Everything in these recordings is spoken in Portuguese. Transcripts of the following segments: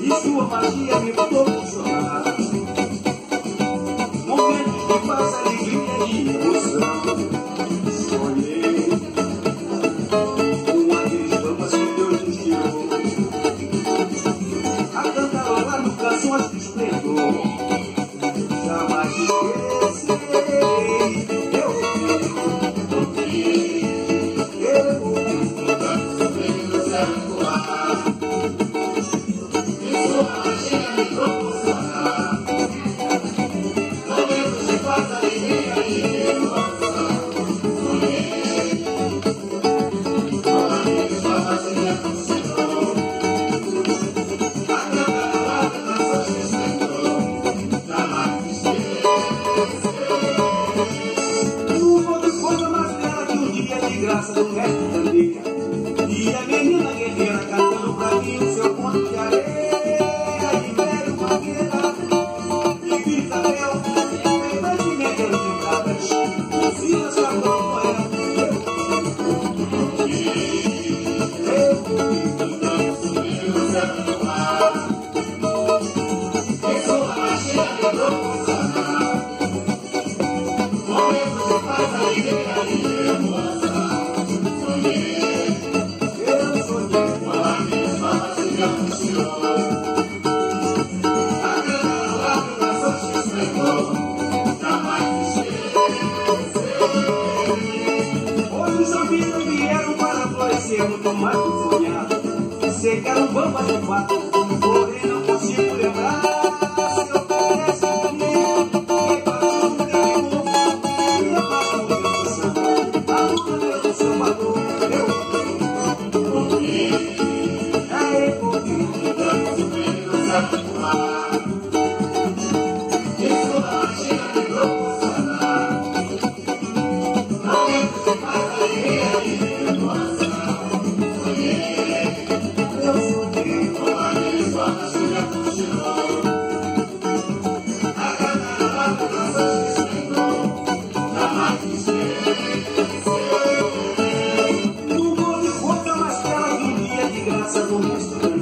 E sua magia me proporcionar momentos de paz, alegria e emoção. Sonhei com aqueles bambas que Deus. A cantarolar no canções de esplendor. Bela que um dia de graça do mestre Tandeca. E a menina guerreira cantando pra mim o seu conto de areia. Para florescer muito mais que sonhado. Secaram bambas de fato, porém não consigo lembrar. Se eu pudesse unir, que paixão que rimou, que paixão que eu samba. A luta pelo salvador, eu ouvi é ouvi. tantos brilhos no céu voar.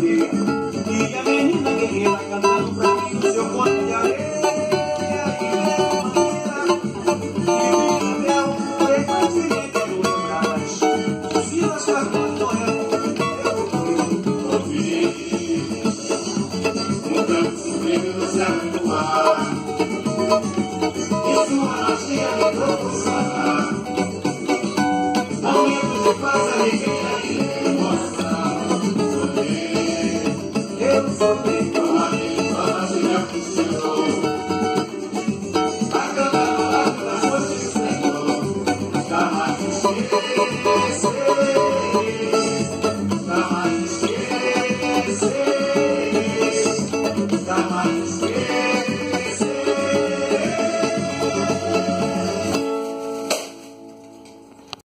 Bandeira. E a menina guerreira cantando pra mim o seu conto de areia. Magia me paz, alegria